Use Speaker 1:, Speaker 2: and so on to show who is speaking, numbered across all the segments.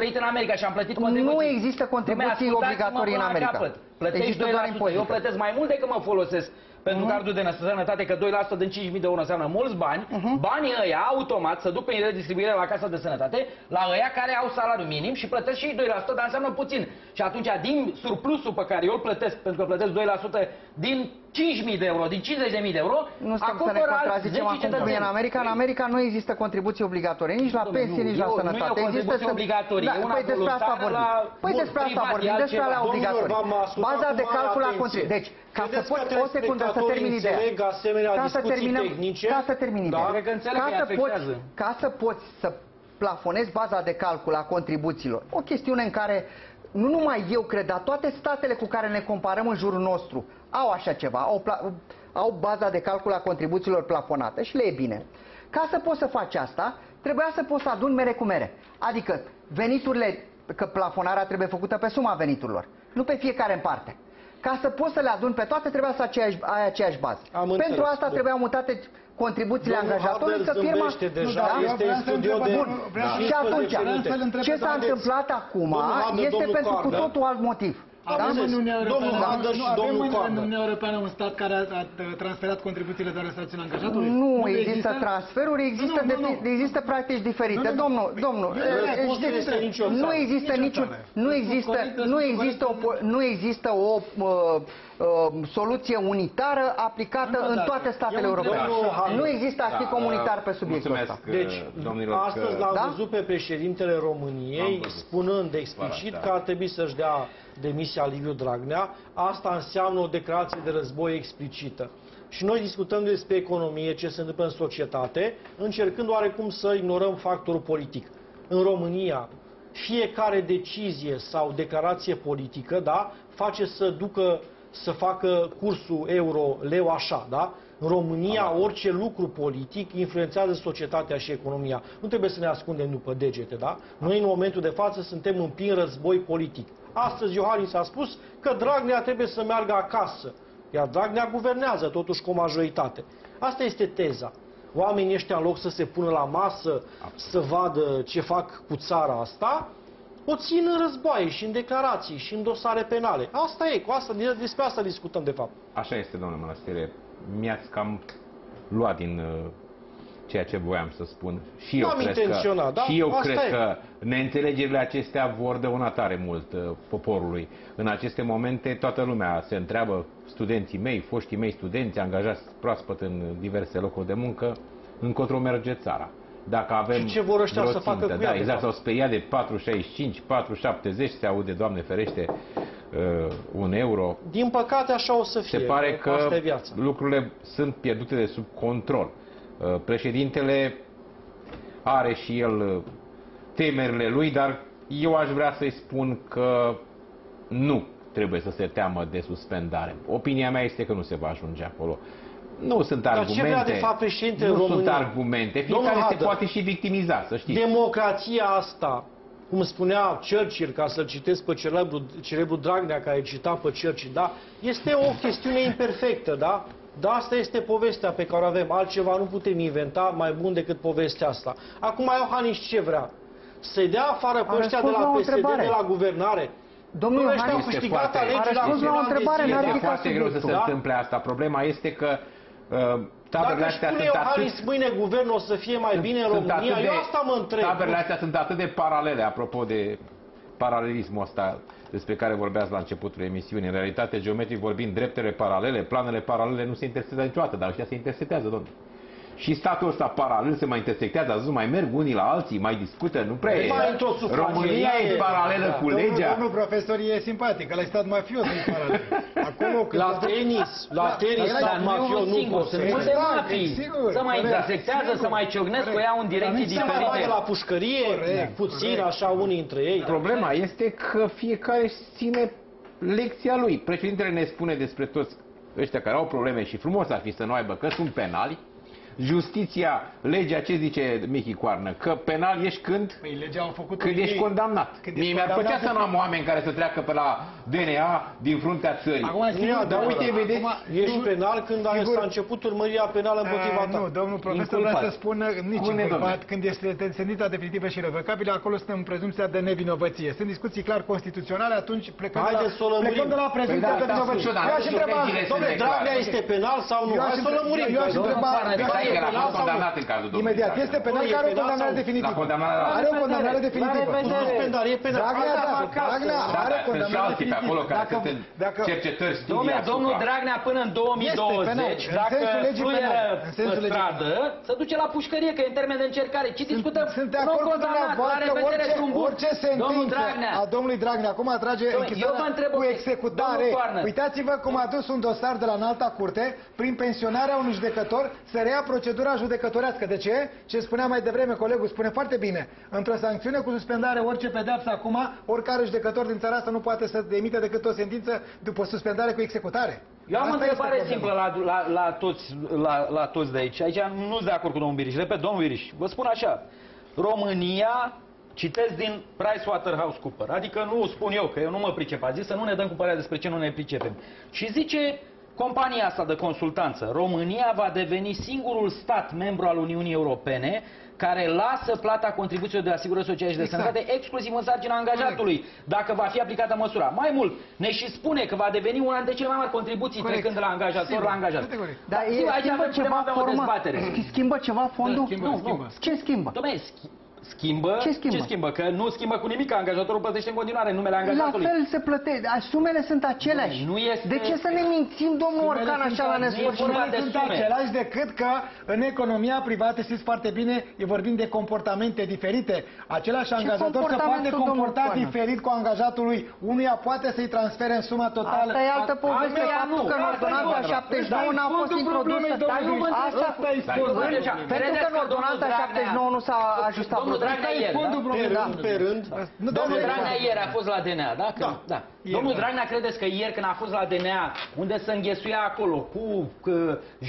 Speaker 1: trăit în America și am plătit
Speaker 2: Nu
Speaker 1: contribuții.
Speaker 2: există contribuții
Speaker 1: Dom'le, ascultați-mă
Speaker 2: obligatorii în
Speaker 1: până la
Speaker 2: America.
Speaker 1: capăt. Plătești
Speaker 2: Există doar
Speaker 1: 2%.
Speaker 2: impozite.
Speaker 1: Eu plătesc mai mult decât mă folosesc pentru
Speaker 2: Mhm.
Speaker 1: cardul de sănătate, că 2% din 5.000 de euro înseamnă mulți bani.
Speaker 2: Mhm.
Speaker 1: Banii ăia automat se duc prin redistribuire la Casa de Sănătate la ăia care au salariu minim și plătesc și 2%, dar înseamnă puțin. Și atunci, din surplusul pe care eu îl plătesc, pentru că plătesc 2% din 5.000 de euro, din 50.000 de euro,
Speaker 2: Nu stăm să ne
Speaker 1: acoperă alți
Speaker 2: contrazicem
Speaker 1: 10
Speaker 2: acum cum e în
Speaker 1: cetățeni.
Speaker 2: America. În America nu există contribuții obligatorii nici la
Speaker 1: Dom'le,
Speaker 2: pensie,
Speaker 1: nu,
Speaker 2: nici la
Speaker 1: eu- nu e o
Speaker 2: sănătate.
Speaker 1: contribuție
Speaker 2: Există
Speaker 1: obligatorie, e una
Speaker 2: păi despre asta
Speaker 1: voluntară
Speaker 2: vorbim.
Speaker 1: la
Speaker 2: Păi
Speaker 1: mod
Speaker 2: despre asta
Speaker 1: privat,
Speaker 2: vorbim,
Speaker 1: e
Speaker 2: despre
Speaker 1: altceva.
Speaker 2: alea
Speaker 3: Domnilor,
Speaker 2: obligatorii.
Speaker 3: v-am ascultat
Speaker 2: Baza
Speaker 3: cu
Speaker 2: de
Speaker 3: mare
Speaker 2: calcul a
Speaker 3: atenție.
Speaker 2: contribuției. Deci, ca să
Speaker 3: Credeți că
Speaker 2: poți, o secundă să
Speaker 3: telespectatorii
Speaker 2: termin ideea.
Speaker 3: înțeleg asemenea
Speaker 2: Ca să
Speaker 3: discuții
Speaker 2: terminăm,
Speaker 3: tehnice?
Speaker 2: ca să termin
Speaker 3: Da.
Speaker 2: ideea.
Speaker 1: Cred că înțeleg
Speaker 2: Ca
Speaker 1: că îi
Speaker 2: să poți,
Speaker 1: afectează.
Speaker 2: ca să poți să plafonezi baza de calcul a contribuțiilor, o chestiune în care nu numai eu cred, dar toate statele cu care ne comparăm în jurul nostru au așa ceva, au, pla- au baza de calcul a contribuțiilor plafonate și le e bine. Ca să poți să faci asta, trebuia să poți să aduni mere cu mere. Adică veniturile, că plafonarea trebuie făcută pe suma veniturilor, nu pe fiecare în parte. Ca să poți să le aduni pe toate, trebuia să aceeași, ai aceeași bază.
Speaker 3: Am
Speaker 2: Pentru
Speaker 3: înțeles,
Speaker 2: asta
Speaker 3: bun.
Speaker 2: trebuiau mutate contribuțiile
Speaker 3: Domnul
Speaker 2: angajatorului
Speaker 3: Harder
Speaker 2: să firma...
Speaker 3: zâmbește deja,
Speaker 2: Da?
Speaker 3: este
Speaker 4: vreau
Speaker 3: în
Speaker 4: să
Speaker 3: studio
Speaker 4: întreb-
Speaker 3: de
Speaker 4: Bun, vreau să-
Speaker 2: Și atunci,
Speaker 3: 15 minute.
Speaker 4: Vreau să-l întreb
Speaker 2: ce
Speaker 4: pe
Speaker 2: s-a
Speaker 4: domnul
Speaker 2: întâmplat acum
Speaker 3: Domnul Harder,
Speaker 2: este
Speaker 3: domnul
Speaker 2: pentru cu
Speaker 3: Coarda.
Speaker 2: totul alt motiv.
Speaker 3: Am
Speaker 2: Da?
Speaker 3: înțeles.
Speaker 4: În Uniunea
Speaker 3: Domnul
Speaker 4: Europeană,
Speaker 3: Harder
Speaker 4: nu
Speaker 3: și
Speaker 4: avem
Speaker 3: domnul
Speaker 4: în-
Speaker 3: Coarda.
Speaker 4: în Uniunea Europeană un stat care a, a transferat contribuțiile doar în stațiunea angajatului?
Speaker 2: Nu există transferuri, există,
Speaker 4: Nu, nu, nu,
Speaker 2: defi-
Speaker 4: nu.
Speaker 2: există practici diferite.
Speaker 4: Nu, nu, nu.
Speaker 2: Domnul, domnul,
Speaker 4: Nu,
Speaker 2: eh,
Speaker 3: răspunsul
Speaker 2: știți,
Speaker 3: este nicio
Speaker 2: nu
Speaker 3: țară.
Speaker 2: există
Speaker 4: Nicio
Speaker 2: niciun,
Speaker 4: țară.
Speaker 2: nu
Speaker 4: Răspuns
Speaker 2: există,
Speaker 4: corect,
Speaker 2: nu
Speaker 4: răspuns
Speaker 2: există o,
Speaker 4: corect.
Speaker 2: po- nu există o uh, uh, soluție unitară aplicată
Speaker 4: Încă o
Speaker 2: în
Speaker 4: dată.
Speaker 2: toate statele
Speaker 4: Eu
Speaker 2: europene.
Speaker 3: întreb așa.
Speaker 2: Nu există activ comunitar pe subiectul
Speaker 5: mulțumesc,
Speaker 2: ăsta.
Speaker 3: Deci,
Speaker 5: domnilor,
Speaker 3: astăzi
Speaker 5: că...
Speaker 3: l-am
Speaker 2: Da?
Speaker 3: văzut pe președintele României
Speaker 5: Am văzut.
Speaker 3: spunând explicit
Speaker 5: Vara,
Speaker 3: că
Speaker 5: da.
Speaker 3: ar trebui să-și dea demisia Liviu Dragnea. Asta înseamnă o declarație de război explicită. Și noi discutăm despre economie, ce se întâmplă în societate, încercând oarecum să ignorăm factorul politic. În România, fiecare decizie sau declarație politică, da, face să ducă să facă cursul euro-leu așa, da? În România, orice lucru politic influențează societatea și economia. Nu trebuie să ne ascundem după degete, da? Noi, în momentul de față, suntem în plin război politic. Astăzi, Iohannis a spus că Dragnea trebuie să meargă acasă. Iar Dragnea guvernează, totuși, cu o majoritate. Asta este teza. Oamenii ăștia, în loc să se pună la masă, să vadă ce fac cu țara asta, o țin în războaie și în declarații și în dosare penale. Asta e, cu asta, despre asta discutăm de fapt.
Speaker 5: Așa este, domnule Mănăstire. Mi-ați cam luat din uh, ceea ce voiam să spun. Și eu
Speaker 3: N-am
Speaker 5: cred
Speaker 3: intenționat,
Speaker 5: că,
Speaker 3: da?
Speaker 5: și eu
Speaker 3: Asta
Speaker 5: cred
Speaker 3: e.
Speaker 5: că neînțelegerile acestea vor dăuna tare mult uh, poporului. În aceste momente toată lumea se întreabă, studenții mei, foștii mei studenți, angajați proaspăt în diverse locuri de muncă, încotro merge țara. Dacă avem
Speaker 3: Și ce vor ăștia
Speaker 5: vreo
Speaker 3: să facă
Speaker 5: țintă,
Speaker 3: cu ea,
Speaker 5: Da,
Speaker 3: de
Speaker 5: exact,
Speaker 3: fapt?
Speaker 5: s-au speriat de 4,65, 4,70, se aude, Doamne ferește, uh, un euro.
Speaker 3: Din păcate, așa o să fie.
Speaker 5: Se pare că
Speaker 3: Asta e viața.
Speaker 5: lucrurile sunt pierdute de sub control. Uh, Președintele are și el uh, temerile lui, dar eu aș vrea să-i spun că nu trebuie să se teamă de suspendare. Opinia mea este că nu se va ajunge acolo. Nu sunt
Speaker 3: Dar ce
Speaker 5: argumente.
Speaker 3: vrea de fapt președintele
Speaker 5: nu sunt
Speaker 3: României?
Speaker 5: argumente.
Speaker 3: Domnul
Speaker 5: Fiecare se
Speaker 3: Hader,
Speaker 5: poate și victimiza, să știți.
Speaker 3: Democrația asta, cum spunea Churchill, ca să-l citesc pe celebru, celebru Dragnea care cita pe Churchill, da? este o chestiune imperfectă, da? Dar asta este povestea pe care o avem. Altceva nu putem inventa mai bun decât povestea asta. Acum Iohannis ce vrea? Să-i dea afară pe
Speaker 2: A
Speaker 3: ăștia de
Speaker 2: răspuns
Speaker 3: la
Speaker 2: la o
Speaker 3: PSD
Speaker 2: întrebare.
Speaker 3: de la guvernare?
Speaker 2: Domnul
Speaker 3: Până ăștia au
Speaker 2: Iohannis,
Speaker 5: Este
Speaker 3: câștigat
Speaker 5: foarte-
Speaker 3: alegerile
Speaker 2: A răspuns
Speaker 3: acum
Speaker 2: la o
Speaker 3: un an de
Speaker 2: întrebare,
Speaker 3: zile.
Speaker 2: n-a
Speaker 5: Este
Speaker 2: ridicat
Speaker 5: foarte greu să se
Speaker 2: subiectul.
Speaker 3: Da?
Speaker 5: întâmple asta. Problema este că uh, taberele
Speaker 3: Dacă
Speaker 5: astea
Speaker 3: spune
Speaker 5: sunt atât...
Speaker 3: Iohannis mâine guvernul o să fie mai bine în
Speaker 5: sunt
Speaker 3: România,
Speaker 5: atât
Speaker 3: eu asta mă întreb.
Speaker 5: Taberele astea sunt atât de paralele, apropo de paralelismul ăsta despre care vorbeați la începutul emisiunii. În realitate, geometric vorbind, dreptele paralele, planele paralele nu se intersectează niciodată, dar ăștia se intersectează, domnule. Și statul ăsta paralel se mai intersectează, azi nu mai merg unii la alții, mai discută, nu prea e.
Speaker 3: Mai într-o sufragerie,
Speaker 5: România e paralelă
Speaker 3: da.
Speaker 5: cu legea.
Speaker 4: Domnul profesor e simpatic, ăla e stat mafios în paralel. Acolo când
Speaker 3: La tenis, la tenis,
Speaker 4: dar
Speaker 3: la
Speaker 4: ăla e
Speaker 3: mafio
Speaker 1: unul
Speaker 3: nu
Speaker 1: singur,
Speaker 3: poți să
Speaker 1: sunt
Speaker 4: Exact,
Speaker 1: multe mafii.
Speaker 4: sigur,
Speaker 1: Se mai
Speaker 4: corect,
Speaker 1: intersectează,
Speaker 4: sigur,
Speaker 1: se mai ciocnesc cu
Speaker 4: corect.
Speaker 1: ea în direcții
Speaker 4: Dar nici
Speaker 3: Se mai
Speaker 1: diferite.
Speaker 3: bagă la pușcărie,
Speaker 4: Corect,
Speaker 3: puțin
Speaker 4: corect.
Speaker 3: așa unii între ei.
Speaker 5: Problema este că fiecare își ține lecția lui. Președintele ne spune despre toți ăștia care au probleme și frumos ar fi să nu aibă, că sunt penali. Justiția, legea, ce zice Michi Coarnă? Că penal ești când?
Speaker 4: Păi legea au făcut
Speaker 5: Când ești condamnat.
Speaker 4: Când
Speaker 5: Mie
Speaker 4: ești
Speaker 5: mi-ar plăcea
Speaker 4: condamnat,
Speaker 5: să nu am oameni care să treacă pe la DNA din fruntea țării.
Speaker 4: Acum, sigur,
Speaker 5: dar
Speaker 4: da,
Speaker 5: uite,
Speaker 4: da.
Speaker 5: vedeți,
Speaker 4: Acum,
Speaker 3: Ești penal când a-
Speaker 4: Sigur.
Speaker 3: s-a început urmărirea penală împotriva
Speaker 4: Uh,
Speaker 3: ta.
Speaker 4: nu, domnul profesor
Speaker 5: Inculpat.
Speaker 4: vrea să spună nici
Speaker 5: Spune,
Speaker 4: inculpat,
Speaker 5: domnule.
Speaker 4: când este sentința definitivă și revocabilă, acolo suntem în prezumția de nevinovăție. Sunt discuții clar constituționale, atunci plecăm, de la,
Speaker 3: Haideți să o lămurim.
Speaker 4: plecăm de la prezumția
Speaker 5: Păi da,
Speaker 4: de
Speaker 5: da,
Speaker 4: vinovăție.
Speaker 5: da,
Speaker 4: Eu aș
Speaker 5: da,
Speaker 4: întreba,
Speaker 5: dovezile sunt
Speaker 4: domnule,
Speaker 5: neclare.
Speaker 3: Dragnea este penal sau nu?
Speaker 4: Eu aș
Speaker 3: Hai să o
Speaker 4: între-
Speaker 3: lămurim.
Speaker 4: eu aș
Speaker 3: că-
Speaker 4: întreba-
Speaker 1: Doamne,
Speaker 4: eu aș
Speaker 1: stai că
Speaker 5: era
Speaker 4: întreba-
Speaker 5: fost condamnat în cazul domnului
Speaker 4: Imediat,
Speaker 5: Dragnea.
Speaker 4: este penal
Speaker 3: Nu, e
Speaker 4: care are o
Speaker 3: penal
Speaker 4: condamnare
Speaker 3: sau-
Speaker 4: definitivă.
Speaker 5: La condamnare la-
Speaker 4: Are o condamnare definitivă.
Speaker 3: Nu suspendare, e penal.
Speaker 4: Dragnea,
Speaker 3: Asta
Speaker 4: da,
Speaker 3: acasă.
Speaker 4: Dragnea
Speaker 5: Da,
Speaker 4: are
Speaker 5: da, sunt și
Speaker 4: condamnare
Speaker 5: alții pe acolo care
Speaker 4: Dacă-
Speaker 5: sunt în
Speaker 4: dacă-
Speaker 5: cercetări, studii
Speaker 1: Domnule,
Speaker 5: asupra.
Speaker 1: domnul Dragnea până în 2020,
Speaker 4: penal, în
Speaker 1: dacă
Speaker 4: sensul legii
Speaker 1: fluieră
Speaker 4: penale, în sensul
Speaker 1: pe
Speaker 4: legii
Speaker 1: stradă, se duce la pușcărie, că e în termen de încercare. Ce discutăm?
Speaker 4: Sunt de
Speaker 1: Un om
Speaker 4: acord cu
Speaker 1: condamnat, la
Speaker 4: dumneavoastră,
Speaker 1: revedere,
Speaker 4: orice,
Speaker 1: drum bun.
Speaker 4: orice
Speaker 1: Domnul
Speaker 4: sentință
Speaker 1: Dragnea,
Speaker 4: a domnului Dragnea acum atrage
Speaker 1: Domnule,
Speaker 4: închisoarea
Speaker 1: eu vă întreb
Speaker 4: cu
Speaker 1: o chestie.
Speaker 4: executare.
Speaker 1: Domnul Toarnă.
Speaker 4: Uitați-vă cum a dus un dosar de la înalta curte prin pensionarea unui judecător să reia procedura judecătorească. De ce? Ce spunea mai devreme colegul, spune foarte bine. Într-o sancțiune cu suspendare, orice pedeapsă acum, oricare judecător din țara asta nu poate să emite decât o sentință după suspendare cu executare.
Speaker 1: Eu am o
Speaker 4: Asta
Speaker 1: întrebare
Speaker 4: este
Speaker 1: simplă
Speaker 4: problema.
Speaker 1: la, la, la, toți, la, la toți de aici. Aici nu sunt de acord cu domnul Biriș. Repet, domnul Biriș, vă spun așa. România, citesc din PricewaterhouseCoopers, adică nu spun eu, că eu nu mă pricep, a zis să nu ne dăm cu părerea despre ce nu ne pricepem. Și zice compania asta de consultanță, România va deveni singurul stat membru al Uniunii Europene care lasă plata contribuțiilor de asigurări sociale și de
Speaker 4: Exact.
Speaker 1: sănătate exclusiv în sarcina angajatului, dacă va fi aplicată măsura. Mai mult, ne și spune că va deveni una dintre cele mai mari contribuții
Speaker 4: Corect.
Speaker 1: trecând de la angajator
Speaker 4: Sigur,
Speaker 1: la angajat.
Speaker 4: categoric.
Speaker 2: Dar
Speaker 1: Sigur,
Speaker 2: e,
Speaker 1: aici
Speaker 2: schimbă
Speaker 1: avem- putem
Speaker 2: ceva
Speaker 1: avea o
Speaker 2: forma?
Speaker 1: dezbatere.
Speaker 2: Schimbă ceva fondul?
Speaker 4: Schimbă,
Speaker 1: Nu,
Speaker 4: schimbă.
Speaker 2: Ce schimbă?
Speaker 1: Dom'le, schi- schimbă,
Speaker 2: Ce schimbă?
Speaker 1: ce schimbă? Că nu schimbă cu nimic, că angajatorul plătește în continuare în numele
Speaker 2: La
Speaker 1: angajatului.
Speaker 2: fel se plătește, sumele sunt aceleași.
Speaker 1: Nu este-
Speaker 2: De ce să ne mințim, domnul
Speaker 4: Sumele
Speaker 2: Orcan,
Speaker 4: sunt
Speaker 2: așa la
Speaker 4: a-
Speaker 2: nesfârșit?
Speaker 1: vorba de
Speaker 4: sunt
Speaker 1: sume.
Speaker 4: același decât că în economia privată, știți foarte bine, e vorbim de comportamente diferite. Același angajator se
Speaker 2: comportament
Speaker 4: poate
Speaker 2: sunt, domnul
Speaker 4: comporta
Speaker 2: Coarnă?
Speaker 4: diferit cu angajatul lui. Unuia poate să-i transfere în suma totală.
Speaker 2: Asta e altă poveste,
Speaker 1: Altuia
Speaker 2: faptul
Speaker 1: nu.
Speaker 2: că în
Speaker 1: Asta e
Speaker 2: ordonanța
Speaker 1: vorba.
Speaker 2: 79 n-a fost
Speaker 4: fondul problemei,
Speaker 2: introdusă.
Speaker 4: domnule.
Speaker 1: Dar nu mă
Speaker 2: Asta,
Speaker 4: Asta e
Speaker 5: Dar
Speaker 4: fondul.
Speaker 1: Deci,
Speaker 2: pentru că
Speaker 1: credeți
Speaker 2: în
Speaker 1: că
Speaker 2: ordonanța
Speaker 1: domnul Dragnea-
Speaker 2: 79 nu s-a ajustat.
Speaker 1: Domnul
Speaker 2: procesul.
Speaker 1: Dragnea ieri,
Speaker 4: fondul
Speaker 1: da?
Speaker 3: Pe
Speaker 4: problemei.
Speaker 3: rând, pe rând.
Speaker 4: Nu,
Speaker 1: Domnul
Speaker 4: domnule,
Speaker 1: Dragnea ieri a fost la DNA, da? Când,
Speaker 4: Da.
Speaker 1: da.
Speaker 4: Ieri,
Speaker 1: Domnul
Speaker 4: da.
Speaker 1: Dragnea, credeți că ieri când a fost la DNA, unde se înghesuia acolo cu, cu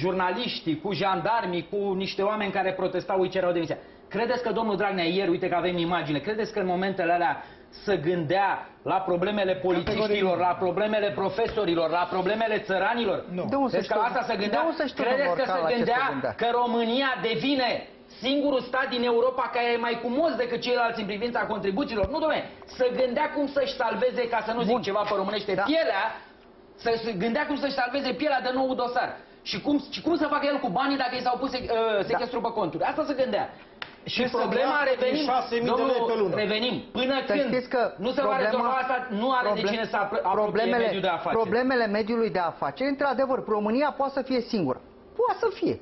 Speaker 1: jurnaliștii, cu jandarmii, cu niște oameni care protestau, îi cereau demisia. Credeți că domnul Dragnea ieri, uite că avem imagine, credeți că în momentele alea să gândea la problemele polițiștilor, la problemele profesorilor, la problemele țăranilor?
Speaker 4: Nu.
Speaker 2: De unde să
Speaker 1: Credeți că
Speaker 2: știu-
Speaker 1: asta se gândea?
Speaker 2: de unde să știu,
Speaker 1: Credeți
Speaker 2: domnul
Speaker 1: că se
Speaker 2: Orcan, la ce se
Speaker 1: gândea
Speaker 2: gândea?
Speaker 1: că România devine singurul stat din Europa care e mai cumos decât ceilalți în privința contribuțiilor? Nu, domne, să gândea cum să-și salveze, ca să nu zic
Speaker 2: Bun.
Speaker 1: ceva pe românește,
Speaker 2: Da.
Speaker 1: pielea, să se gândea cum să-și salveze pielea de nou dosar. Și cum, și cum să facă el cu banii dacă i s-au pus uh, sechestrul pe conturi. Asta se gândea. Și
Speaker 3: Ce să
Speaker 1: problema
Speaker 3: dea
Speaker 1: revenim,
Speaker 3: 6.000 de
Speaker 1: domnul,
Speaker 3: lei pe lună.
Speaker 1: revenim. Până
Speaker 2: Să
Speaker 1: când
Speaker 2: știți că
Speaker 1: nu se va
Speaker 2: problema-
Speaker 1: rezolva asta, nu are de
Speaker 2: problem-
Speaker 1: cine să apro- apropie mediul de afaceri.
Speaker 2: Problemele mediului de afaceri, într-adevăr, România poate să fie singură. Poate să fie.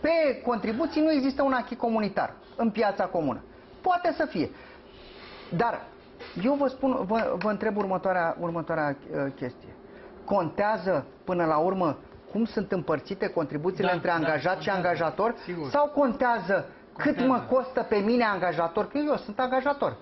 Speaker 2: Pe contribuții nu există un achii comunitar în piața comună. Poate să fie. Dar eu vă spun, vă, vă întreb următoarea, următoarea uh, chestie. Contează până la urmă cum sunt împărțite contribuțiile
Speaker 4: Da,
Speaker 2: între
Speaker 4: da,
Speaker 2: angajat și
Speaker 4: contează,
Speaker 2: angajator?
Speaker 4: sigur.
Speaker 2: Sau contează cât
Speaker 4: Contează.
Speaker 2: mă costă pe mine angajator, că eu sunt angajator,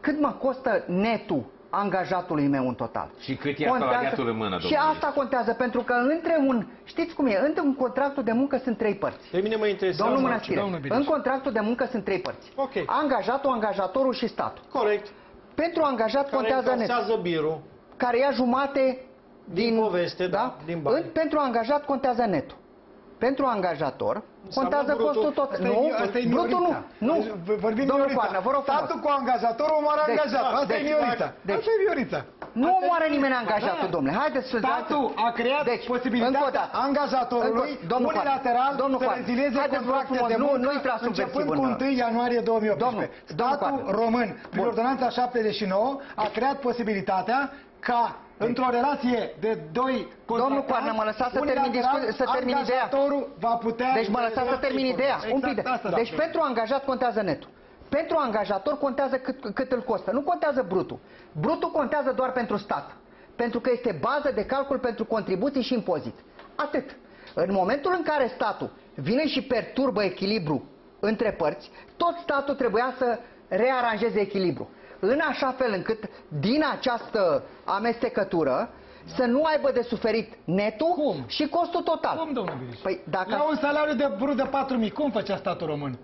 Speaker 2: cât mă costă netul angajatului meu în total?
Speaker 5: Și cât ia salariatul în mână,
Speaker 2: Și
Speaker 5: domnule.
Speaker 2: asta contează, pentru că între un, știți cum e, între un contractul de muncă sunt trei părți.
Speaker 3: Pe mine mă interesează...
Speaker 2: Domnul
Speaker 3: altceva.
Speaker 2: Mănăstire,
Speaker 4: domnul Biriș.
Speaker 2: în contractul de muncă sunt trei părți.
Speaker 3: Ok.
Speaker 2: Angajatul, angajatorul și statul.
Speaker 3: Corect.
Speaker 2: Pentru angajat
Speaker 3: Care
Speaker 2: contează net,
Speaker 3: încasează birul.
Speaker 2: care ia jumate din,
Speaker 3: Din poveste, da, din bani.
Speaker 2: În, pentru angajat contează netul. Pentru angajator contează
Speaker 3: brutul.
Speaker 2: costul tot.
Speaker 4: Asta e-
Speaker 2: Nu,
Speaker 4: asta e
Speaker 2: brutul nu.
Speaker 4: Miorița.
Speaker 2: Nu.
Speaker 4: Deci, vorbim
Speaker 2: Domnul
Speaker 4: Miorița.
Speaker 2: Coarnă, vă rog frumos.
Speaker 4: Statul cu angajatorul omoară
Speaker 2: Deci,
Speaker 4: angajatul. Asta
Speaker 2: deci,
Speaker 4: e Miorița.
Speaker 2: deci.
Speaker 4: Asta e Miorița.
Speaker 2: Nu omoară nimeni angajatul,
Speaker 4: Da.
Speaker 2: domnule. Haideți să
Speaker 4: Statul a creat
Speaker 2: Deci, încă o
Speaker 4: posibilitatea
Speaker 2: dată.
Speaker 4: angajatorului
Speaker 2: Încă- domnul Coarne,
Speaker 4: unilateral
Speaker 2: domnul
Speaker 4: să
Speaker 2: Coarne,
Speaker 4: rezilieze
Speaker 2: haideți, vă rog
Speaker 4: contracte
Speaker 2: frumos,
Speaker 4: de
Speaker 2: nu-
Speaker 4: muncă
Speaker 2: nu intrați
Speaker 4: începând
Speaker 2: subversiv
Speaker 4: cu
Speaker 2: în-
Speaker 4: 1 ianuarie 2018.
Speaker 2: Domnul, domnul
Speaker 4: Statul
Speaker 2: Coarne.
Speaker 4: român, prin
Speaker 2: Bun.
Speaker 4: ordonanța 79, a creat posibilitatea ca într-o relație de doi
Speaker 2: Domnul Coarne, mă lăsați să termin
Speaker 4: unilateral,
Speaker 2: discu- să termin ideea.
Speaker 4: Angajatorul va putea...
Speaker 2: Deci mă lăsați să termin ideea.
Speaker 4: Exact
Speaker 2: Un pic de...
Speaker 4: asta, da.
Speaker 2: Deci pentru angajat contează netul. Pentru angajator contează cât, cât îl costă. Nu contează brutul. Brutul contează doar pentru stat. Pentru că este bază de calcul pentru contribuții și impozit. Atât. În momentul în care statul vine și perturbă echilibru între părți, tot statul trebuia să rearanjeze echilibru. În așa fel încât din această amestecătură să nu aibă de suferit netul
Speaker 4: Cum?
Speaker 2: și costul total.
Speaker 4: Cum, domnule Biriș?
Speaker 2: Păi dacă
Speaker 4: La un salariu de brut de 4.000, cum făcea statul român?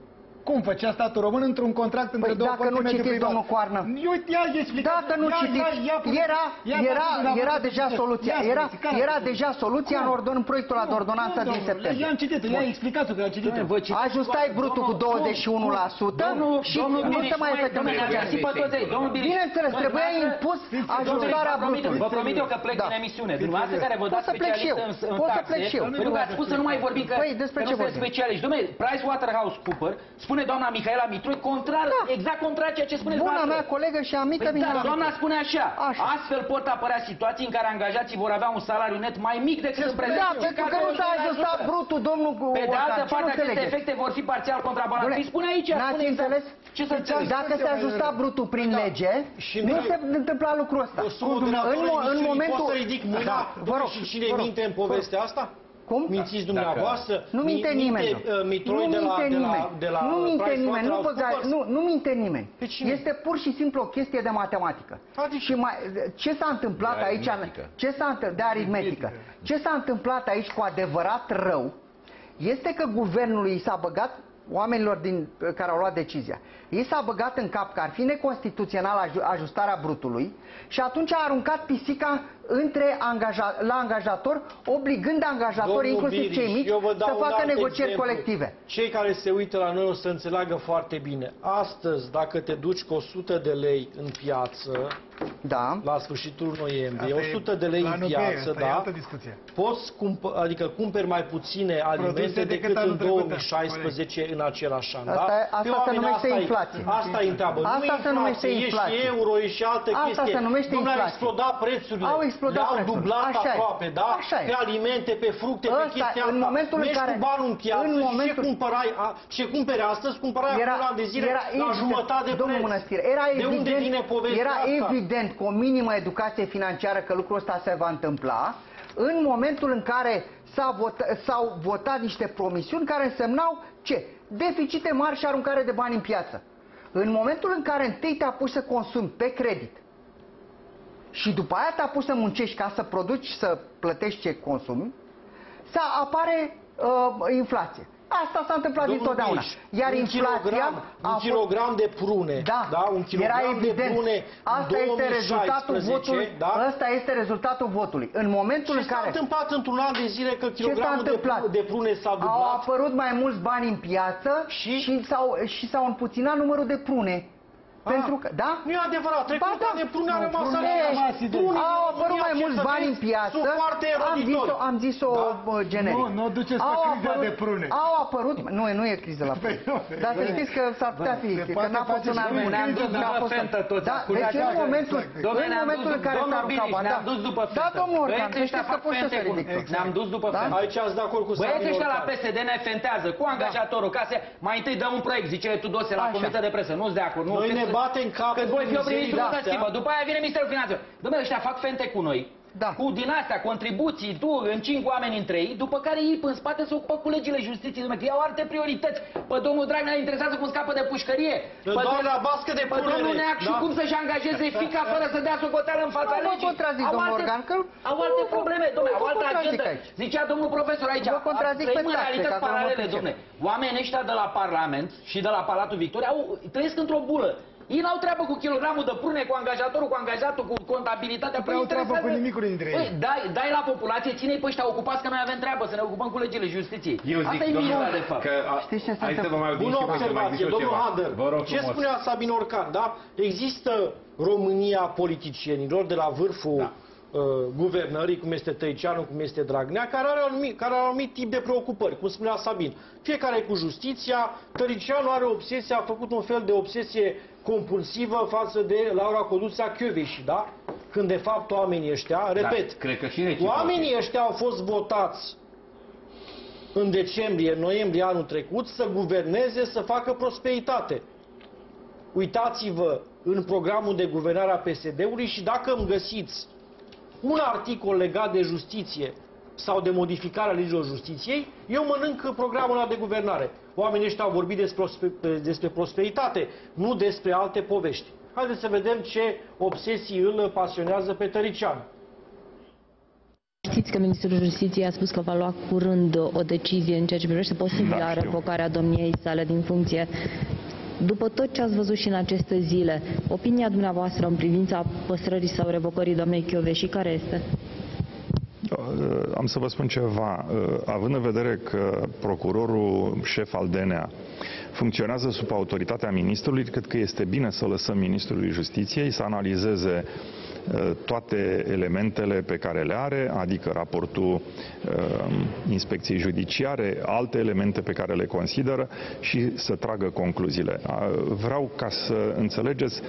Speaker 4: Cum făcea statul român într-un contract între
Speaker 2: Păi
Speaker 4: două
Speaker 2: dacă
Speaker 4: părți
Speaker 2: nu
Speaker 4: mediu
Speaker 2: citiți,
Speaker 4: privat?
Speaker 2: domnul Coarnă.
Speaker 4: Eu, ia, explicați.
Speaker 2: Dacă nu
Speaker 4: ia,
Speaker 2: citiți,
Speaker 4: ia, ia,
Speaker 2: era,
Speaker 4: ia,
Speaker 2: era,
Speaker 4: ia,
Speaker 2: era
Speaker 4: ia,
Speaker 2: deja
Speaker 4: ia,
Speaker 2: soluția,
Speaker 4: ia,
Speaker 2: era,
Speaker 4: spuneți, care
Speaker 2: era
Speaker 4: soluție?
Speaker 2: deja soluția în ordon, în proiectul la
Speaker 4: Cum?
Speaker 2: ordonanță
Speaker 4: Cum,
Speaker 2: din
Speaker 4: domnule?
Speaker 2: septembrie.
Speaker 4: I-am citit, i-am explicat-o că am citit
Speaker 1: Domnule, vă citiți
Speaker 2: Ajustai
Speaker 1: foarte-
Speaker 2: brutul cu
Speaker 1: domnul-
Speaker 2: 21%
Speaker 1: Domnul,
Speaker 2: și
Speaker 1: domnul
Speaker 2: nu
Speaker 1: Biriș,
Speaker 2: se mai făcea
Speaker 1: domnule,
Speaker 2: nimic.
Speaker 1: ne-ați pe toți aici, domnul Biriș.
Speaker 2: Bineînțeles,
Speaker 1: Domnul,
Speaker 2: trebuia
Speaker 1: dumneavoastră-
Speaker 2: impus
Speaker 1: Domnule,
Speaker 2: ajustarea
Speaker 1: vă promit-
Speaker 2: brutului.
Speaker 1: Vă promit eu că plec
Speaker 2: Da.
Speaker 1: din emisiune. Dumneavoastră care vă
Speaker 2: Pot
Speaker 1: dați
Speaker 2: să plec și eu.
Speaker 1: specialist în, în
Speaker 2: Pot să
Speaker 1: taxe,
Speaker 2: plec și eu.
Speaker 1: pentru că ați spus să nu mai vorbim că,
Speaker 2: Păi, despre
Speaker 1: că
Speaker 2: ce
Speaker 1: nu sunteți
Speaker 2: vorbim?
Speaker 1: specialiști. Domnule, PricewaterhouseCoopers spune doamna Mihaela Mitroi contrar,
Speaker 2: Da.
Speaker 1: exact contrar ceea ce spuneți
Speaker 2: Buna
Speaker 1: dumneavoastră.
Speaker 2: mea colegă și amică
Speaker 1: Păi, da,
Speaker 2: Mihaela
Speaker 1: doamna
Speaker 2: Mitru.
Speaker 1: spune așa,
Speaker 2: Așa.
Speaker 1: astfel pot apărea situații în care angajații vor avea un salariu net mai mic decât în prezent.
Speaker 2: Da,
Speaker 1: Ce
Speaker 2: pentru că nu s-a
Speaker 1: 22%.
Speaker 2: ajustat brutul, domnul
Speaker 1: Pe de altă
Speaker 2: Orcan, ce
Speaker 1: parte,
Speaker 2: nu
Speaker 1: aceste
Speaker 2: înțelegeți?
Speaker 1: efecte vor fi parțial contrabalansate.
Speaker 2: Dom'le,
Speaker 1: Îi spune aici.
Speaker 2: N-ați
Speaker 1: spune exact.
Speaker 2: înțeles?
Speaker 1: Ce să înțeleg?
Speaker 2: Dacă se ajusta brutul prin
Speaker 3: Da.
Speaker 2: lege,
Speaker 3: Și
Speaker 2: nu
Speaker 3: noi-
Speaker 2: se întâmpla lucrul ăsta.
Speaker 3: Eu sunt
Speaker 2: în,
Speaker 3: moderatorul
Speaker 2: mo- în
Speaker 3: emisiunii,
Speaker 2: momentul...
Speaker 3: pot să ridic mâna?
Speaker 2: Da, vă rog,
Speaker 3: și cine
Speaker 2: vă rog.
Speaker 3: minte în povestea asta?
Speaker 2: Cum?
Speaker 3: Mințiți dumneavoastră?
Speaker 2: Nu minte
Speaker 3: Mi-
Speaker 2: nimeni.
Speaker 3: Minte, uh, Mitroi
Speaker 2: nu
Speaker 3: de la,
Speaker 2: minte
Speaker 3: de la,
Speaker 2: nimeni.
Speaker 3: de la
Speaker 2: nu minte nimeni. Nu, vă,
Speaker 3: PricewaterhouseCoopers?
Speaker 2: nu, nu minte nimeni.
Speaker 3: Pe cine?
Speaker 2: Este pur și simplu o chestie de matematică.
Speaker 3: Adică?
Speaker 2: Și mai, ce s-a întâmplat
Speaker 5: De
Speaker 2: aici?
Speaker 5: aritmetică.
Speaker 2: Ce s-a întâmplat de aritmetică? Ce s-a întâmplat aici cu adevărat rău este că guvernului i s-a băgat oamenilor din, care au luat decizia. Ei s-a băgat în cap că ar fi neconstituțional aju- ajustarea brutului și atunci a aruncat pisica între angaja, la angajator, obligând angajatorii,
Speaker 3: Domnul
Speaker 2: inclusiv
Speaker 3: Biriș,
Speaker 2: cei mici,
Speaker 3: eu vă dau
Speaker 2: să
Speaker 3: un
Speaker 2: facă
Speaker 3: alt
Speaker 2: negocieri
Speaker 3: exemplu.
Speaker 2: colective.
Speaker 3: Cei care se uită la noi o să înțeleagă foarte bine. Astăzi, dacă te duci cu 100 de lei în piață,
Speaker 2: Da.
Speaker 3: la sfârșitul noiembrie,
Speaker 4: Asta e
Speaker 3: 100 de lei în
Speaker 4: planul B,
Speaker 3: piață,
Speaker 4: asta e
Speaker 3: da?
Speaker 4: altă discuție.
Speaker 3: Poți cumpă, adică cumperi mai puține alimente
Speaker 4: decât
Speaker 3: decât
Speaker 4: anul
Speaker 3: în
Speaker 4: trecut,
Speaker 3: 2016 în același an.
Speaker 2: Asta
Speaker 3: da?
Speaker 2: e- asta
Speaker 3: Pe
Speaker 2: se
Speaker 3: oameni
Speaker 2: numește
Speaker 3: asta e-
Speaker 2: inflație.
Speaker 3: Asta îi întreabă. nu
Speaker 2: Asta se numește
Speaker 3: inflație,
Speaker 2: inflație.
Speaker 3: E și euro, e și altă
Speaker 2: Asta
Speaker 3: chestie.
Speaker 2: se numește
Speaker 3: Dom'le,
Speaker 2: inflație.
Speaker 3: au explodat prețurile.
Speaker 2: Au explodat
Speaker 3: Le-au
Speaker 2: prețurile.
Speaker 3: dublat
Speaker 2: Așa e.
Speaker 3: aproape, da?
Speaker 2: Așa e.
Speaker 3: Pe alimente, pe fructe, pe
Speaker 2: Ăsta,
Speaker 3: chestia
Speaker 2: în
Speaker 3: asta.
Speaker 2: momentul în
Speaker 3: Mergi
Speaker 2: care-
Speaker 3: cu banul în piață
Speaker 2: în
Speaker 3: și
Speaker 2: momentul-
Speaker 3: ce cumpărai, a, ce cumpere astăzi, cumpărai acum un an de zile la
Speaker 2: evident-
Speaker 3: jumătate de
Speaker 2: domnul
Speaker 3: preț.
Speaker 2: Mănăstire, era
Speaker 3: de
Speaker 2: evident,
Speaker 3: unde vine povestea
Speaker 2: era
Speaker 3: asta?
Speaker 2: Evident cu o minimă educație financiară că lucrul ăsta se va întâmpla în momentul în care s-a vota, s-au votat niște promisiuni care însemnau ce? Deficite mari și aruncare de bani în piață. În momentul în care întâi te apuci să consumi pe credit și după aia te apuci să muncești ca să produci și să plătești ce consumi, să apare uh, inflație. Asta s-a întâmplat
Speaker 3: Domnul
Speaker 2: dintotdeauna.
Speaker 3: Biș,
Speaker 2: Iar
Speaker 3: un
Speaker 2: inflația
Speaker 3: kilogram,
Speaker 2: a
Speaker 3: un
Speaker 2: fost-
Speaker 3: kilogram de prune,
Speaker 2: da,
Speaker 3: da, un kilogram
Speaker 2: era
Speaker 3: de
Speaker 2: evident.
Speaker 3: prune
Speaker 2: Asta
Speaker 3: în
Speaker 2: este rezultatul
Speaker 3: 2016,
Speaker 2: votului.
Speaker 3: da?
Speaker 2: Ăsta este rezultatul votului. În momentul
Speaker 3: Ce
Speaker 2: în
Speaker 3: s-a
Speaker 2: care
Speaker 3: întâmplat într-un an de zile că
Speaker 2: ce s-a
Speaker 3: kilogramul de,
Speaker 2: întâmplat?
Speaker 3: pru- de prune s-a
Speaker 2: Au
Speaker 3: dublat?
Speaker 2: apărut mai mulți bani în piață
Speaker 3: Și?
Speaker 2: și s-au, și s-au împuținat numărul de prune.
Speaker 3: Ah.
Speaker 2: Pentru că, da?
Speaker 3: Nu e adevărat, trecut
Speaker 2: Ba da.
Speaker 3: de prune a
Speaker 4: Nu,
Speaker 3: rămas
Speaker 4: prune
Speaker 3: același.
Speaker 4: a rămas ident.
Speaker 3: Prune
Speaker 2: Au
Speaker 3: în
Speaker 2: apărut
Speaker 3: România,
Speaker 2: mai
Speaker 3: ce
Speaker 2: mulți
Speaker 3: să
Speaker 2: bani
Speaker 3: vezi,
Speaker 2: în piață.
Speaker 3: Sunt foarte
Speaker 2: Am zis-o,
Speaker 3: eroditori.
Speaker 2: am zis-o
Speaker 3: Da.
Speaker 2: uh, generic.
Speaker 4: Nu, nu duceți pe
Speaker 2: Au
Speaker 4: criza
Speaker 2: apărut,
Speaker 4: de prune.
Speaker 2: Au apărut, nu, nu e criză la prune.
Speaker 4: nu,
Speaker 2: Dar să
Speaker 4: bine.
Speaker 2: știți că s-ar putea fi,
Speaker 4: se
Speaker 2: că
Speaker 4: poate
Speaker 2: n-a fost
Speaker 4: face
Speaker 2: un
Speaker 4: și
Speaker 2: an
Speaker 4: noi,
Speaker 2: bun.
Speaker 1: ne-am dus
Speaker 2: N-a
Speaker 1: după
Speaker 2: fost-
Speaker 1: fentă toți,
Speaker 2: Da,
Speaker 1: ascultați,
Speaker 2: deci în
Speaker 1: exact,
Speaker 2: momentul,
Speaker 4: exact.
Speaker 1: Dom'le,
Speaker 2: în
Speaker 1: ne-am
Speaker 2: momentul
Speaker 1: dus-
Speaker 2: în care s-a
Speaker 1: domnul
Speaker 2: aruncat
Speaker 1: Biliș,
Speaker 2: bani,
Speaker 1: ne-am
Speaker 2: da.
Speaker 1: dus după
Speaker 2: Da,
Speaker 1: fentă.
Speaker 2: domnul Orcan,
Speaker 1: Băieții ăștia
Speaker 2: știți că
Speaker 1: fac
Speaker 2: poți să
Speaker 1: fente
Speaker 2: se
Speaker 1: cu...
Speaker 2: ridică.
Speaker 1: Ne-am dus după
Speaker 2: Da?
Speaker 1: fentă.
Speaker 3: Aici ați de acord cu
Speaker 1: Băieții
Speaker 3: Sabin
Speaker 1: ăștia la
Speaker 3: Orcan.
Speaker 1: PSD ne fentează cu angajatorul ca să mai întâi dă un proiect, zice Tudose la
Speaker 2: Așa.
Speaker 1: comisia de presă. Nu-s de acord. Nu,
Speaker 3: Noi
Speaker 1: că-
Speaker 3: ne batem cap
Speaker 1: Că voi
Speaker 3: cu
Speaker 1: fi o
Speaker 3: mizerii
Speaker 1: ministru
Speaker 3: de-astea.
Speaker 1: de schimbă. După aia vine Ministerul Finanțelor. Dom'le, ăștia fac fente cu noi.
Speaker 2: Da.
Speaker 1: Cu din astea, contribuții, tu, în cinci oameni între ei, după care ei în spate se ocupă cu legile justiției, dom'le, că iau alte priorități. Pe domnul Dragnea îl interesează cum scapă de pușcărie.
Speaker 3: Pe doamna Bască de
Speaker 1: pe
Speaker 3: punere,
Speaker 1: domnul Neac și
Speaker 3: da?
Speaker 1: cum să-și angajeze fica fără să dea socoteală în fața
Speaker 2: Nu vă
Speaker 1: legii.
Speaker 2: contrazic,
Speaker 1: Au
Speaker 2: domnul
Speaker 1: alte-
Speaker 2: Organ, că
Speaker 1: Au alte
Speaker 2: nu vă-
Speaker 1: probleme, domnule,
Speaker 2: nu
Speaker 1: au
Speaker 2: vă
Speaker 1: altă
Speaker 2: contrazic
Speaker 1: agendă.
Speaker 2: aici.
Speaker 1: Zicea domnul profesor aici,
Speaker 2: Vă contrazic
Speaker 1: trăim
Speaker 2: pe
Speaker 1: în
Speaker 2: taxe,
Speaker 1: realități
Speaker 2: că acum mă
Speaker 1: paralele,
Speaker 2: pricep.
Speaker 1: domne. Oamenii ăștia de la Parlament și de la Palatul Victoriei au, trăiesc într-o bulă. Ei n-au treabă cu kilogramul de prune, cu angajatorul, cu angajatul, cu contabilitatea.
Speaker 4: prea au treabă
Speaker 1: interesează-
Speaker 4: cu nimicul dintre ei.
Speaker 1: Păi, dai, dai la populație, ține-i pe ăștia ocupați că noi avem treabă, să ne ocupăm cu legile justiției.
Speaker 5: Eu zic,
Speaker 1: Asta e
Speaker 5: domnul,
Speaker 1: minunea, de fapt.
Speaker 5: că a,
Speaker 2: Știți ce se
Speaker 5: hai să
Speaker 2: întâmplă?
Speaker 5: vă mai audim
Speaker 3: Bună
Speaker 5: și voi să mai
Speaker 3: observație,
Speaker 5: zic eu
Speaker 3: domnul
Speaker 5: ceva.
Speaker 3: Hader.
Speaker 5: Vă rog
Speaker 3: Ce
Speaker 5: frumos.
Speaker 3: spunea Sabin Orcan, da? Există România politicienilor de la vârful
Speaker 5: Da.
Speaker 3: uh, guvernării, cum este Tăiceanu, cum este Dragnea, care are, un anumit, care are un anumit tip de preocupări, cum spunea Sabin. Fiecare cu justiția, Tăricianu are obsesie, a făcut un fel de obsesie compulsivă față de Laura Codruța Chioveși, da? Când de fapt oamenii ăștia, repet,
Speaker 5: cred că și reciproc.
Speaker 3: Oamenii ăștia au fost votați în decembrie, noiembrie anul trecut să guverneze, să facă prosperitate. Uitați-vă în programul de guvernare a PSD-ului și dacă îmi găsiți un articol legat de justiție sau de modificarea legilor justiției, eu mănânc programul ăla de guvernare. Oamenii ăștia au vorbit despre, prospe- despre prosperitate, nu despre alte povești. Haideți să vedem ce obsesii îl pasionează pe Tăricianu.
Speaker 6: Știți că Ministrul Justiției a spus că va lua curând o decizie în ceea ce privește posibila
Speaker 7: Da, știu.
Speaker 6: revocarea domniei sale din funcție. După tot ce ați văzut și în aceste zile, opinia dumneavoastră în privința păstrării sau revocării doamnei Chioveși care este?
Speaker 7: Uh, Am să vă spun ceva. Uh, Având în vedere că procurorul șef al DNA funcționează sub autoritatea ministrului, cred că este bine să lăsăm ministrului justiției să analizeze uh, toate elementele pe care le are, adică raportul uh, inspecției judiciare, alte elemente pe care le consideră și să tragă concluziile. Uh, Vreau ca să înțelegeți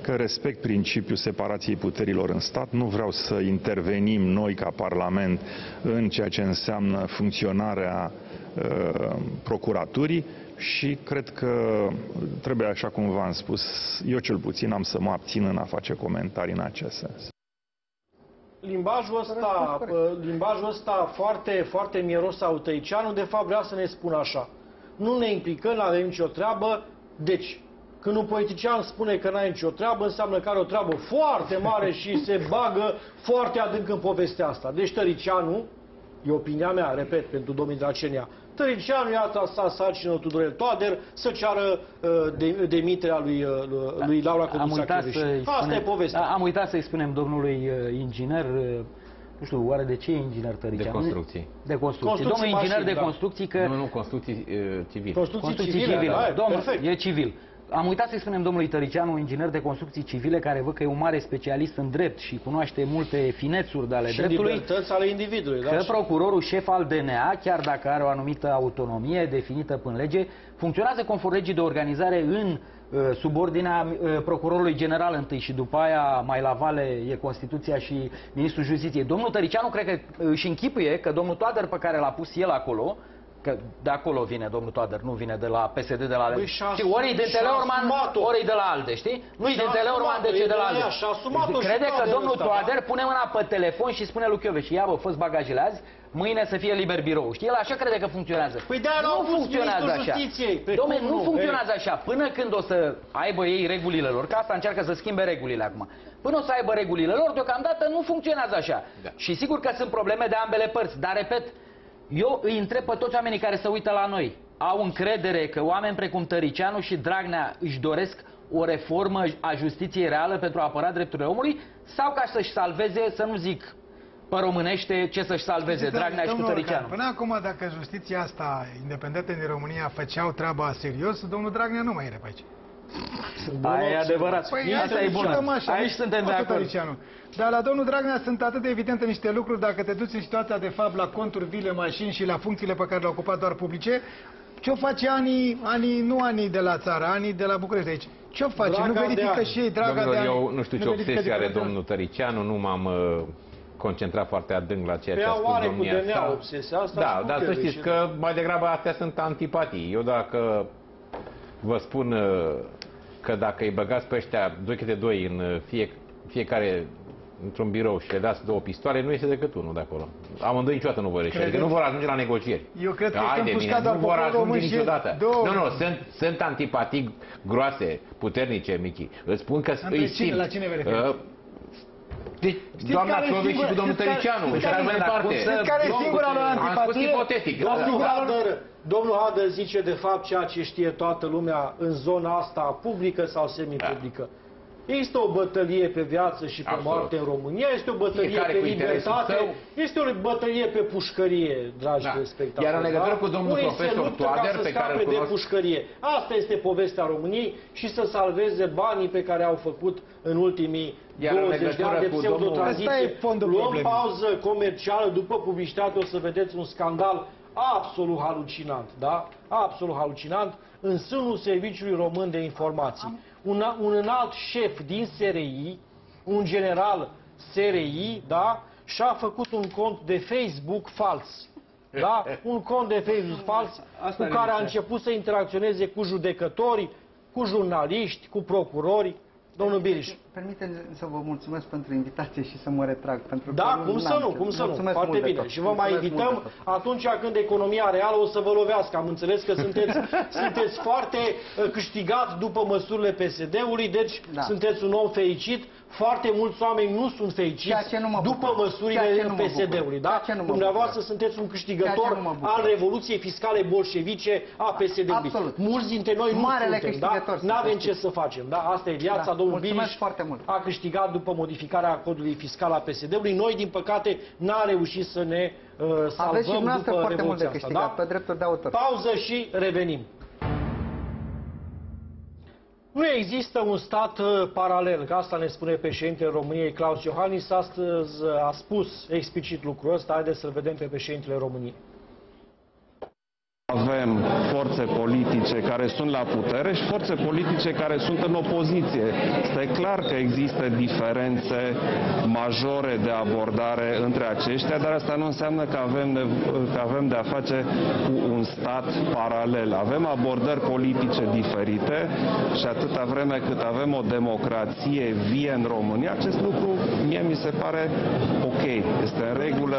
Speaker 7: că respect principiul separației puterilor în stat, nu vreau să intervenim noi ca Parlament în ceea ce înseamnă funcționarea uh, procuraturii și cred că trebuie, așa cum v-am spus, eu cel puțin am să mă abțin în a face comentarii în acest sens.
Speaker 3: Limbajul ăsta, uh, limbajul ăsta foarte, foarte mieros autoicianul, de fapt vrea să ne spună așa. Nu ne implicăm, nu avem nicio treabă, deci când un politician spune că n-are nicio treabă, înseamnă că are o treabă foarte mare și se bagă foarte adânc în povestea asta. Deci Tăricianu, e opinia mea, repet, pentru domnul Dracenia, Tăricianu i-a trasat sarcină lui Tudorel Toader să ceară uh, de, demiterea lui, uh, lui Laura
Speaker 1: Am
Speaker 3: Codruța
Speaker 1: uitat
Speaker 3: Chioveși.
Speaker 1: să
Speaker 3: Asta e povestea.
Speaker 1: Am uitat să-i spunem domnului uh, inginer, uh, nu știu, oare de ce e inginer Tăricianu?
Speaker 5: De construcții.
Speaker 1: De construcții.
Speaker 3: Construcții
Speaker 1: Domnul inginer
Speaker 3: mașini,
Speaker 1: de
Speaker 3: da.
Speaker 1: construcții că...
Speaker 5: Nu, nu, construcții uh, civile.
Speaker 3: Construcții,
Speaker 1: Construcții
Speaker 3: civile,
Speaker 1: civile.
Speaker 3: da, e
Speaker 1: Domnul,
Speaker 3: perfect.
Speaker 1: e civil. Am uitat să-i spunem domnului Tăricianu, un inginer de construcții civile, care văd că e un mare specialist în drept și cunoaște multe finețuri de ale
Speaker 3: și
Speaker 1: dreptului.
Speaker 3: libertăți ale individului. Da?
Speaker 1: Că
Speaker 3: Și-
Speaker 1: procurorul șef al DNA, chiar dacă are o anumită autonomie definită prin lege, funcționează conform legii de organizare în uh, subordinea uh, procurorului general întâi și după aia mai la vale e Constituția și Ministrul Justiției. Domnul Tăricianu cred că își închipuie că domnul Toader pe care l-a pus el acolo că de acolo vine domnul Toader, nu vine de la PSD, de la...
Speaker 3: Păi și-a
Speaker 1: și
Speaker 3: asum-
Speaker 1: ori e din
Speaker 3: și-a
Speaker 1: Teleorman,
Speaker 3: asumat-o.
Speaker 1: ori e de la ALDE, știi? Nu e
Speaker 3: Și-a
Speaker 1: din Teleorman,
Speaker 3: asumat-o,
Speaker 1: deci e
Speaker 3: e
Speaker 1: de la
Speaker 3: de la
Speaker 1: ALDE.
Speaker 3: ea, și-a asumat-o și
Speaker 1: Crede că
Speaker 3: Toaderul
Speaker 1: domnul
Speaker 3: ăsta, da?
Speaker 1: Toader pune mâna pe telefon și spune lui Chioveși, ia bă, fă bagajele azi, mâine să fie liber birou. Știi, el așa crede că funcționează.
Speaker 3: Păi de-aia l-au
Speaker 1: nu
Speaker 3: pus
Speaker 1: funcționează
Speaker 3: ministrul
Speaker 1: așa.
Speaker 3: justiției. Pe
Speaker 1: Dom'le,
Speaker 3: cum
Speaker 1: nu
Speaker 3: nu?
Speaker 1: funcționează așa. Până când o să aibă ei regulile lor, că asta încearcă să schimbe regulile acum. Până o să aibă regulile lor, deocamdată nu funcționează așa.
Speaker 5: Da.
Speaker 1: Și sigur că sunt probleme de ambele părți, dar repet, eu îi întreb pe toți oamenii care se uită la noi. Au încredere că oameni precum Tăricianu și Dragnea își doresc o reformă a justiției reală pentru a apăra drepturile omului sau ca să-și salveze, să nu zic pe românește, ce să-și salveze, Dragnea și cu
Speaker 4: Domnul
Speaker 1: Tăricianu.
Speaker 4: Orcan, Până acum, dacă justiția asta independentă din România făceau treaba serios, domnul Dragnea nu mai era pe aici.
Speaker 1: Aia e adevărat.
Speaker 4: Păi
Speaker 1: Asta e bună.
Speaker 4: discutăm așa,
Speaker 1: Aici suntem de
Speaker 4: tot
Speaker 1: acord.
Speaker 4: Tăricianu. Dar la domnul Dragnea sunt atât de evidente niște lucruri, dacă te duci în situația de fapt la conturi, vile, mașini și la funcțiile pe care le-au ocupat doar publice, ce-o face anii, anii, nu anii de la țară, anii de la București aici? Ce-o face?
Speaker 3: Draga
Speaker 4: nu
Speaker 3: de
Speaker 4: verifică
Speaker 3: ani.
Speaker 4: și ei, draga
Speaker 5: Domnilor,
Speaker 4: de ani.
Speaker 5: eu nu știu ce
Speaker 4: verifică
Speaker 5: obsesie are
Speaker 4: diferența?
Speaker 5: domnul Tăricianu, nu m-am uh, concentrat foarte adânc la ceea
Speaker 3: Pe
Speaker 5: ce a
Speaker 3: ea
Speaker 5: spus
Speaker 3: oare cu
Speaker 5: domnia
Speaker 3: DNA
Speaker 5: sa.
Speaker 3: obsesia asta?
Speaker 5: Da,
Speaker 3: și cu
Speaker 5: dar să
Speaker 3: Chioveși,
Speaker 5: știți că mai degrabă astea sunt antipatii. Eu dacă vă spun uh, că dacă îi băgați pe ăștia doi câte doi în uh, fie, fiecare într-un birou și le dați două pistoale, nu este decât unul de acolo. Amândoi niciodată nu vor ieși. Adică
Speaker 4: Credeți?
Speaker 5: nu vor ajunge la negocieri.
Speaker 4: Eu cred că
Speaker 5: Hai
Speaker 4: este
Speaker 5: de
Speaker 4: împușcat
Speaker 5: mine,
Speaker 4: doar
Speaker 5: nu vor
Speaker 4: poporul
Speaker 5: ajunge
Speaker 4: român și
Speaker 5: niciodată.
Speaker 4: două-
Speaker 5: Nu, nu, sunt, sunt antipatii groase, puternice, Michi. Îți spun că
Speaker 4: Între
Speaker 5: îi
Speaker 4: cine,
Speaker 5: simt.
Speaker 4: la cine vă referiți?
Speaker 5: Uh, deci, doamna
Speaker 4: care e
Speaker 5: Cioveși și
Speaker 4: singur-
Speaker 5: cu domnul
Speaker 4: știți care-
Speaker 5: Tăricianu.
Speaker 4: știți
Speaker 5: Și
Speaker 4: care-
Speaker 5: așa mai departe.
Speaker 4: știți care e
Speaker 5: Domnul-
Speaker 4: singura lor
Speaker 5: Am spus
Speaker 4: antipatie?
Speaker 5: ipotetic.
Speaker 3: Domnul
Speaker 5: Da.
Speaker 3: Hader, domnul Hader zice de fapt ceea ce știe toată lumea în zona asta publică sau semipublică. Există o bătălie pe viață și pe
Speaker 5: Absolut.
Speaker 3: moarte în România, este o bătălie
Speaker 5: Fiecare
Speaker 3: pe
Speaker 5: cu interesul
Speaker 3: libertate,
Speaker 5: său.
Speaker 3: este o bătălie pe pușcărie, dragi
Speaker 5: Da.
Speaker 3: telespectatori.
Speaker 5: Iar în legătură
Speaker 3: da?
Speaker 5: cu domnul
Speaker 3: Unii se
Speaker 5: profesor
Speaker 3: luptă
Speaker 5: Toader,
Speaker 3: ca să
Speaker 5: pe care îl
Speaker 3: scape de
Speaker 5: cunosc-
Speaker 3: pușcărie. Asta este povestea României și să salveze banii pe care au făcut în ultimii
Speaker 5: Iar în
Speaker 3: 20 de
Speaker 5: legătură
Speaker 3: ani de
Speaker 5: cu domnul-
Speaker 3: pseudotranziție.
Speaker 4: Asta e fondul
Speaker 3: Luăm
Speaker 4: problemei.
Speaker 3: pauză comercială, după publicitate o să vedeți un scandal absolut halucinant, da? Absolut halucinant în sânul Serviciului Român de Informații. Un, un înalt șef din SRI, un general SRI, da? Și-a făcut un cont de Facebook fals. Da? Un cont de Facebook fals
Speaker 1: Asta
Speaker 3: cu
Speaker 1: ne
Speaker 3: care a
Speaker 1: lipsea.
Speaker 3: început să interacționeze cu judecători, cu jurnaliști, cu procurori. Domnul Biriș.
Speaker 2: Permiteți să vă mulțumesc pentru invitație și să mă retrag. Pentru
Speaker 3: Da,
Speaker 2: că
Speaker 3: cum
Speaker 2: n-am
Speaker 3: să nu,
Speaker 2: ce-
Speaker 3: cum să nu.
Speaker 2: Mulțumesc
Speaker 3: Foarte
Speaker 2: mult de
Speaker 3: bine.
Speaker 2: tot.
Speaker 3: Și vă mai
Speaker 2: Mulțumesc
Speaker 3: invităm
Speaker 2: mult de tot.
Speaker 3: atunci când economia reală o să vă lovească. Am înțeles că sunteți, sunteți foarte uh, câștigat după măsurile PSD-ului, deci
Speaker 2: Da.
Speaker 3: sunteți un om fericit. Foarte mulți oameni nu sunt fericiți
Speaker 2: Ceea ce nu mă
Speaker 3: după
Speaker 2: bucur.
Speaker 3: măsurile
Speaker 2: Ceea ce nu mă
Speaker 3: PSD-ului.
Speaker 2: bucur.
Speaker 3: Da?
Speaker 2: Ceea ce nu mă
Speaker 3: Dumneavoastră
Speaker 2: bucur.
Speaker 3: sunteți un câștigător
Speaker 2: Ceea ce nu mă bucur.
Speaker 3: al Revoluției Fiscale Bolșevice a PSD-ului.
Speaker 2: Absolut.
Speaker 3: Mulți dintre noi nu
Speaker 2: Marele
Speaker 3: suntem, da?
Speaker 2: câștigător, să
Speaker 3: Nu avem
Speaker 2: știți.
Speaker 3: ce să facem. Da? Asta e viața.
Speaker 2: Da,
Speaker 3: Domnul
Speaker 2: mulțumesc
Speaker 3: Biriș
Speaker 2: foarte mult.
Speaker 3: a câștigat după modificarea codului fiscal a PSD-ului. Noi, din păcate, n-am reușit să ne uh, salvăm
Speaker 2: Aveți și dumneavoastră
Speaker 3: după
Speaker 2: foarte mult de
Speaker 3: revoluția asta.
Speaker 2: câștigat
Speaker 3: Da?
Speaker 2: pe drepturi de autor.
Speaker 3: Pauză și revenim. Nu există un stat uh, paralel, că asta ne spune președintele României Claus Iohannis, astăzi uh, a spus explicit lucrul ăsta, haideți să-l vedem pe președintele României.
Speaker 8: Avem forțe politice care sunt la putere și forțe politice care sunt în opoziție. Este clar că există diferențe majore de abordare între aceștia, dar asta nu înseamnă că avem, nevo- că avem de a face cu un stat paralel. Avem abordări politice diferite și atâta vreme cât avem o democrație vie în România, acest lucru mie mi se pare ok, este în regulă.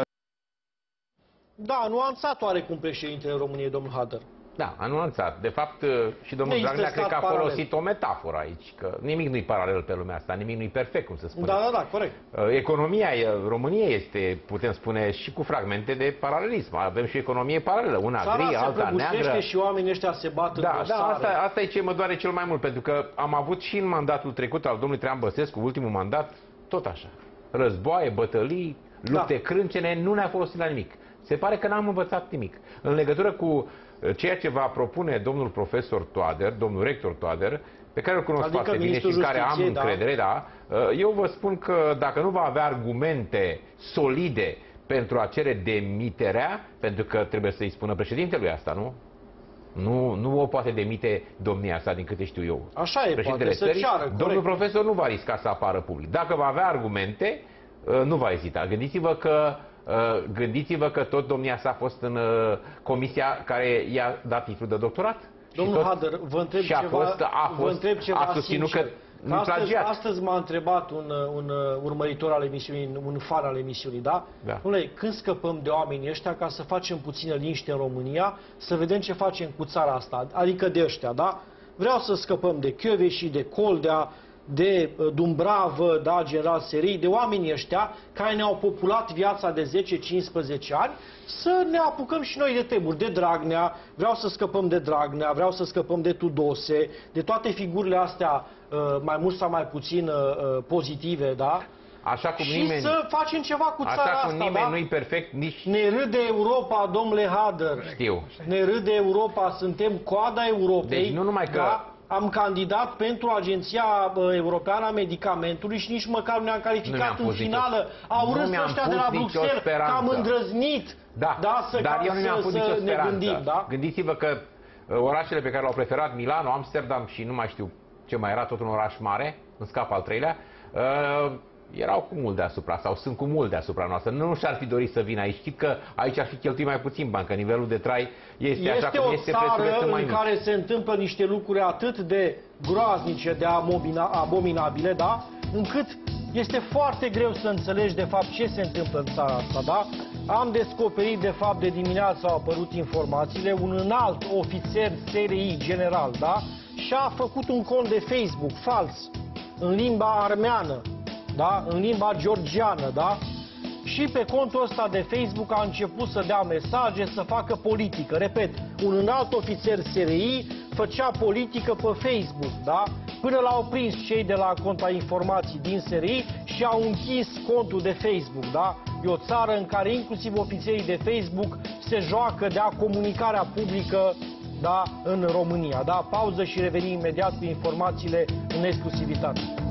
Speaker 3: Da, nuanțat oarecum președintele României, domnul Hader.
Speaker 5: Da, a nuanțat. De fapt, și domnul
Speaker 3: Nu există
Speaker 5: Dragnea cred că a
Speaker 3: stat paralel.
Speaker 5: folosit o metaforă aici, că nimic nu-i paralel pe lumea asta, nimic nu-i perfect, cum se spune.
Speaker 3: Da, da, da, corect.
Speaker 5: Uh, Economia uh, României este, putem spune, și cu fragmente de paralelism. Avem și economie paralelă, una
Speaker 3: Țara
Speaker 5: gri,
Speaker 3: se
Speaker 5: alta
Speaker 3: prăbușește
Speaker 5: neagră.
Speaker 3: și oamenii ăștia se bat în
Speaker 5: Da, da,
Speaker 3: dosare.
Speaker 5: asta, asta e ce mă doare cel mai mult, pentru că am avut și în mandatul trecut al domnului Traian Băsescu, ultimul mandat, tot așa. Războaie, bătălii, lupte
Speaker 3: Da.
Speaker 5: crâncene, nu ne-a folosit la nimic. Se pare că n-am învățat nimic. În legătură cu uh, ceea ce va propune domnul profesor Toader, domnul rector Toader, pe care îl cunosc
Speaker 3: Adică
Speaker 5: foarte bine și
Speaker 3: ministrul
Speaker 5: în care am
Speaker 3: Justiției, da.
Speaker 5: încredere, da, uh, eu vă spun că dacă nu va avea argumente solide pentru a cere demiterea, pentru că trebuie să-i spună președintelui asta, nu? Nu, nu o poate demite domnia asta, din câte știu eu.
Speaker 3: Așa e,
Speaker 5: Președintele
Speaker 3: poate să
Speaker 5: țării,
Speaker 3: ceară, corect.
Speaker 5: Domnul profesor nu va risca să apară public. Dacă va avea argumente, uh, nu va ezita. Gândiți-vă că uh, gândiți-vă că tot domnia sa a fost în uh, comisia care i-a dat titlul de doctorat. Și
Speaker 3: Domnul
Speaker 5: tot-
Speaker 3: Hader, vă întreb
Speaker 5: și a
Speaker 3: ceva,
Speaker 5: fost, a
Speaker 3: vă
Speaker 5: fost,
Speaker 3: întreb ceva
Speaker 5: a susținut
Speaker 3: sincer.
Speaker 5: că
Speaker 3: Că
Speaker 5: nu
Speaker 3: astăzi,
Speaker 5: plagiat.
Speaker 3: astăzi m-a întrebat un, un uh, urmăritor al emisiunii, un fan al emisiunii, da?
Speaker 5: Da.
Speaker 3: Dom'le, când scăpăm de oamenii ăștia ca să facem puțină liniște în România, să vedem ce facem cu țara asta, adică de ăștia, da? Vreau să scăpăm de și de Coldea, de uh, Dumbravă, da, General Serii, de oamenii ăștia care ne-au populat viața de 10-15 ani, să ne apucăm și noi de treburi, de Dragnea, vreau să scăpăm de Dragnea, vreau să scăpăm de Tudose, de toate figurile astea uh, mai mult sau mai puțin uh, uh, pozitive, da?
Speaker 5: Așa cum
Speaker 3: și
Speaker 5: nimeni,
Speaker 3: să facem ceva cu țara
Speaker 5: așa cum
Speaker 3: asta,
Speaker 5: nimeni
Speaker 3: da?
Speaker 5: nu-i perfect, nici
Speaker 3: Ne râde Europa, domnule Hader.
Speaker 5: știu.
Speaker 3: Ne râde Europa, suntem coada Europei.
Speaker 5: Deci nu numai că-
Speaker 3: Da? Am candidat pentru Agenția bă, Europeană a Medicamentului și nici măcar nu ne-am
Speaker 5: Nu
Speaker 3: calificat
Speaker 5: mi-am
Speaker 3: în
Speaker 5: pus nicio-
Speaker 3: finală. Au
Speaker 5: nu
Speaker 3: râs
Speaker 5: mi-am
Speaker 3: ăștia
Speaker 5: pus
Speaker 3: de la
Speaker 5: nicio
Speaker 3: Bruxelles că am
Speaker 5: speranță.
Speaker 3: îndrăznit
Speaker 5: Da,
Speaker 3: da, să,
Speaker 5: dar
Speaker 3: ca
Speaker 5: eu nu mi-am
Speaker 3: să,
Speaker 5: pus
Speaker 3: să
Speaker 5: nicio
Speaker 3: ne
Speaker 5: speranță.
Speaker 3: gândim. Da?
Speaker 5: Gândiți-vă că uh, orașele pe care le-au preferat, Milano, Amsterdam și nu mai știu ce mai era, tot un oraș mare, în scap al treilea, uh, erau cu mult deasupra sau sunt cu mult deasupra noastră. Nu și-ar fi dorit să vină aici. Știți că aici ar fi cheltuit mai puțin bani, că nivelul de trai este, așa
Speaker 3: Este
Speaker 5: cum
Speaker 3: o
Speaker 5: este, prețurile
Speaker 3: țară
Speaker 5: sunt mai
Speaker 3: în
Speaker 5: mici.
Speaker 3: care se întâmplă niște lucruri atât de groaznice, de amobina- abominabile, da? Încât este foarte greu să înțelegi de fapt ce se întâmplă în țara asta, da? Am descoperit de fapt de dimineață au apărut informațiile, un înalt ofițer SRI general, da? Și-a făcut un cont de Facebook fals, în limba armeană, da? În limba georgiană, da? și pe contul ăsta de Facebook a început să dea mesaje, să facă politică. Repet, un înalt ofițer SRI făcea politică pe Facebook, da? Până l-au prins cei de la conta informații din SRI și au închis contul de Facebook, da? E o țară în care inclusiv ofițerii de Facebook se joacă de a comunicarea publică da, în România. Da? Pauză și revenim imediat cu informațiile în exclusivitate.